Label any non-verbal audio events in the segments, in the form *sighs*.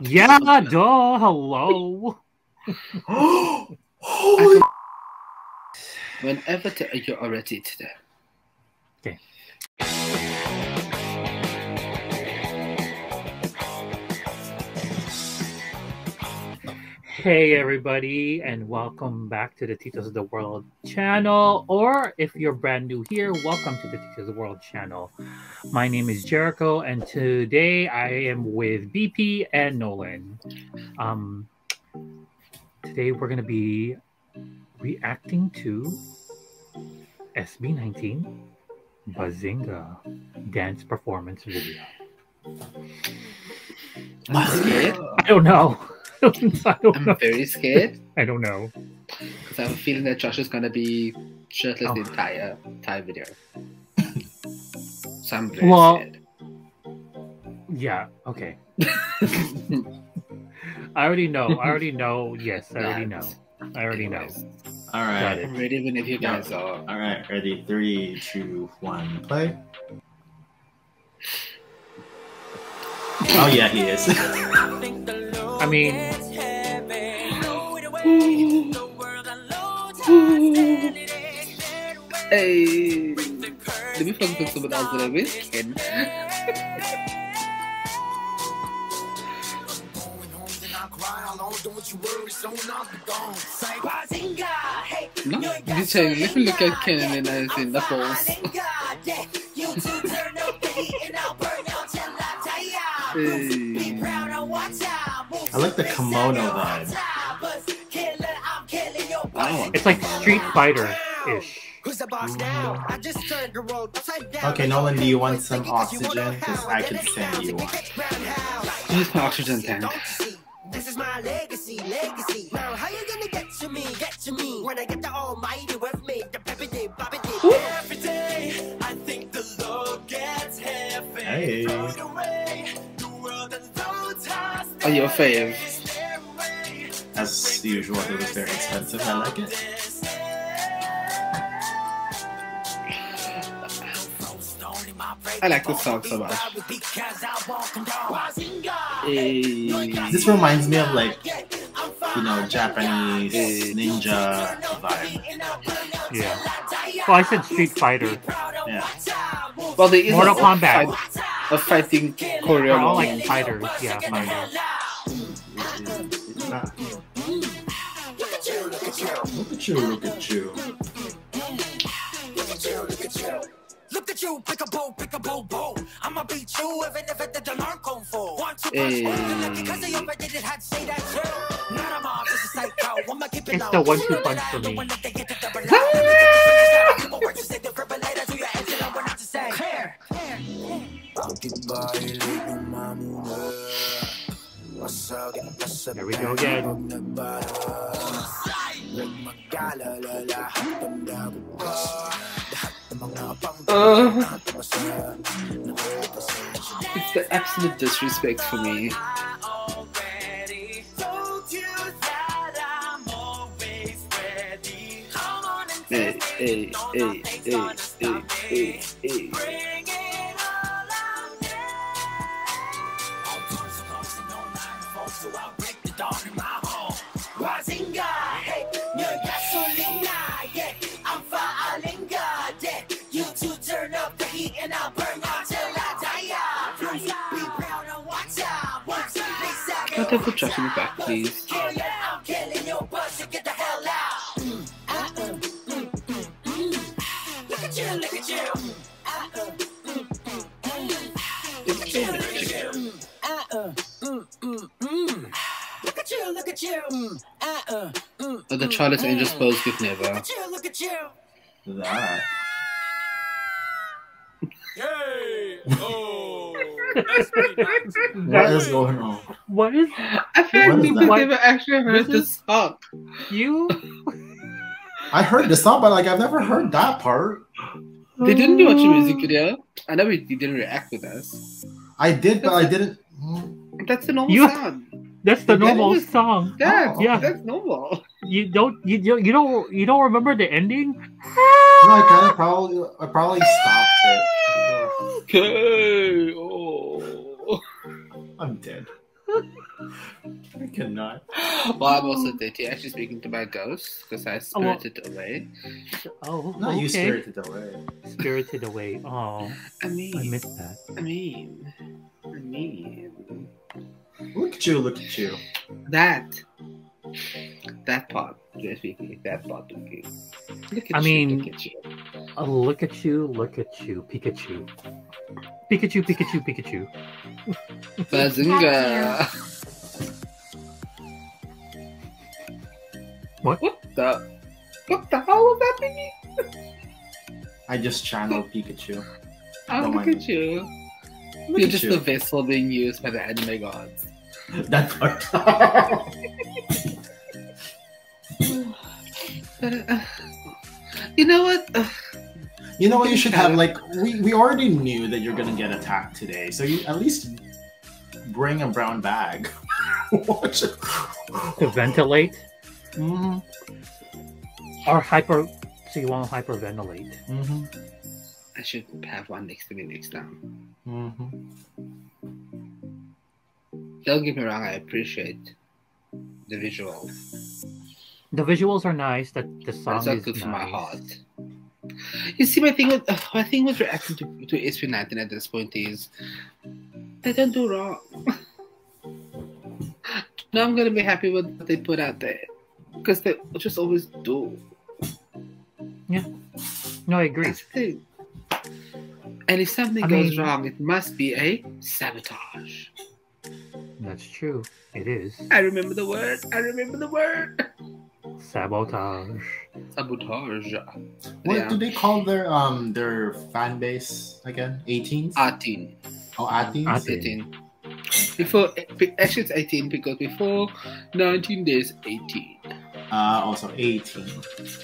Yeah, *laughs* duh. Hello. *gasps* Holy *laughs* Whenever t- you're ready today. Okay. Hey, everybody, and welcome back to the Titos of the World channel. Or if you're brand new here, welcome to the Titos of the World channel. My name is Jericho, and today I am with BP and Nolan. Um, today we're going to be reacting to SB19 Bazinga dance performance video. I'm. I don't know. *laughs* I don't I'm know. very scared *laughs* I don't know. because I have a feeling that Josh is gonna be shirtless the Oh. entire entire video. so I'm very Well- scared. Yeah. Okay. *laughs* I already know. I already know. Yes, I already know. I already know. Anyways, All Got I'm ready whenever you guys are. All right. Ready? Three, two, one, play. Oh yeah, he is. I mean, Hey, let me focus on someone else that I wish can. No, this time, let me look at Ken and I see nipples. Hey. I like the kimono vibe. Oh, it's like Street Fighter ish. Okay, Nolan, do you want some oxygen? Because I can send you one. Here's my oxygen tank. This is my legacy, legacy. Now, how you gonna get to me, get to me? When I get the almighty with me, the peppy dip, poppy dip. Every day, I think the load gets heavy. Hey. Hearts Oh, your fave. As usual, it was very expensive. I like it. I like this song so much. Hey. This reminds me of like, you know, Japanese ninja vibe. Yeah. Well, I said Street Fighter. Yeah. Well, there is Mortal a, Kombat. Fight, a fighting They're choreo. all like fighters. Yeah, fighters. Look at you! Look at you, pick a bow, pick a bow, bow. I'ma beat you even if it didn't learn kung fu. One, two, Hey. punch, eh. because they already did had say that too. Not a mob, this is psycho. I'ma keep it It's the one-two punch for me. When they get to Uh, it's the absolute disrespect for me. Hey, hey, hey, hey, hey, hey, hey. At you. Mm, uh, uh, mm, Oh, the mm, Charlotte mm. Angels pose with Look never. at you, look at you. That. *laughs* Yay! Oh! *laughs* What is going on? What is I feel like people that? never actually heard This this song. you? I heard the song, but like I've never heard that part. They didn't do the music oh. video. I know we didn't react with us. I did, but I didn't. That's the normal You- sound. That's the normal was- song. Yeah, Oh. Yeah. that's normal. You don't you don't you don't you don't remember the ending? No, I kind of probably I probably stopped it. Okay. Oh. *laughs* I'm dead. I cannot. Well, I'm also dirty. Actually, speaking to my ghost because I Oh, well- spirited away. Oh, No, okay. you spirited away. Spirited away. Oh, I mean, I mean, missed that. I mean, I mean Look at you, look at you. that. That part, just speaking, that part. Okay. Look at I you, mean- look at you. Oh, look at you, look at you, Pikachu. Pikachu, Pikachu, Pikachu. Bazinga! What? What the? What the hell was that thingy? I just channeled Pikachu. Oh, Don't look at you. Look You're at just you. the vessel being used by the anime gods. *laughs* That part. *sighs* *sighs* You know what? You know what you should have? Like we, we already knew that you're gonna get attacked today, so you at least bring a brown bag. *laughs* Watch it. To ventilate Mhm, or hyper. So you want to hyperventilate? mhm, I should have one next to me next time. mhm. Don't get me wrong, I appreciate the visuals. The visuals are nice. That the But song it's not is good nice. for my heart. You see, my thing with uh, *sighs* my thing with reacting to, to SB19 at this point is they don't do wrong. *laughs* now I'm gonna be happy with what they put out there because they just always do. Yeah. No, I agree. That's the thing. And if something I goes mean- wrong, it must be a sabotage. That's true. It is I remember the word. I remember the word. *laughs* sabotage. Sabotage. What Yeah. do they call their um their fan base again? 18s? 18. oh, 18. 18. Before, actually, it's 18 because before 19 days, 18. Uh, also 18.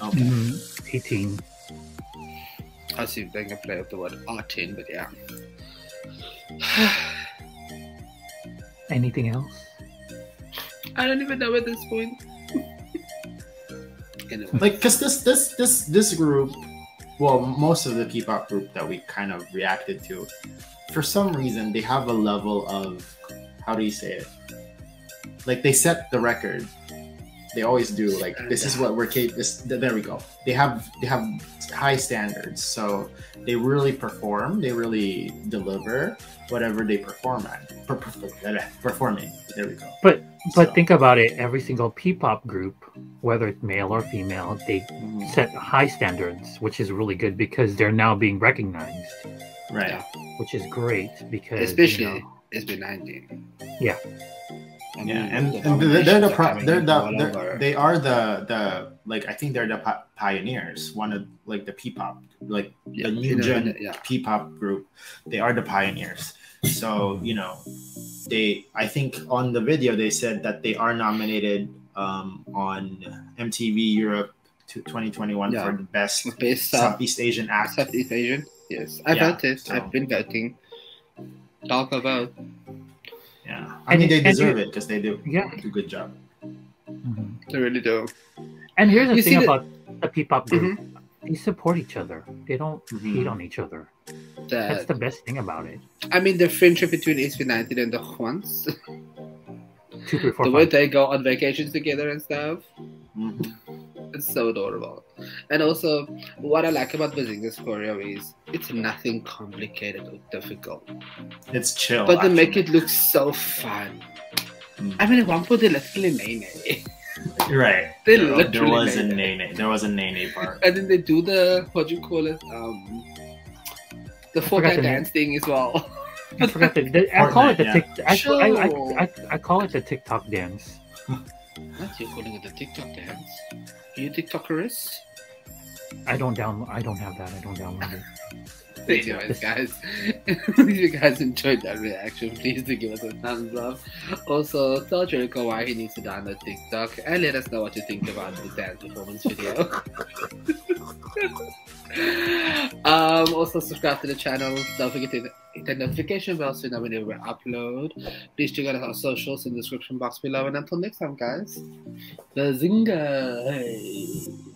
Okay. Mhm. 18. I'll see if I can play with the word 18, but yeah. *sighs* Anything else? I don't even know at this point. Like, cause this this this this group, well, most of the P-pop group that we kind of reacted to, for some reason they have a level of, how do you say it? Like they set the record. They always do. Like this is what we're capable. This there we go. They have they have high standards, so they really perform. They really deliver whatever they perform at. Per- per- performing. There we go. But but So- think about it. Every single P-pop group, whether it's male or female, they Mhm. set high standards, which is really good because they're now being recognized, right. Which is great because you especially know, it's been 19. Yeah. I Yeah, and, the and they're, the pro- they're the they're, they are the the like I think they're the pi- pioneers. One of like the P-pop like yeah, the new gen yeah. P-pop group. They are the pioneers. So you know, they I think on the video they said that they are nominated um, on MTV Europe to 2021 Yeah. for the best Best South, Southeast Asian act. Southeast Asian. Yes, I voted. so- I've been voting. Talk about. Yeah, I And mean they deserve you- it because they do Yeah. do a good job. Mhm. They really do. And here's the You thing see the- about the P-pop group: they support each other. They don't Mhm. hate on each other. That's the best thing about it. I mean, the friendship between SB19 and the Juans, Two, three, four, the way five. they go on vacations together and stuff, Mhm. it's so adorable. And also, what I like about Bazinga's choreo is it's nothing complicated or difficult, It's chill. but they make it look so fun. Mm. I mean, at one point they literally name Right. *laughs* They there, there literally was a made it. nene. There was a nene part. and then they do the what do you call it, um, the I four guy the name. dance thing as well. *laughs* I forgot the, the- I call it the Fortnite, tick. I, I, I, I, I call it the TikTok dance. What you calling it the TikTok dance? Are you TikTokerist? I don't down. I don't have that. I don't download it. *laughs* Anyways, guys, *laughs* if you guys enjoyed that reaction, please do give us a thumbs up. Also, tell Jericho why he needs to download TikTok and let us know what you think about the dance performance video. *laughs* um, also, subscribe to the channel. Don't forget to hit the notification bell so you know whenever we upload. Please check out our socials in the description box below. And until next time, guys, the Zinga! Hey.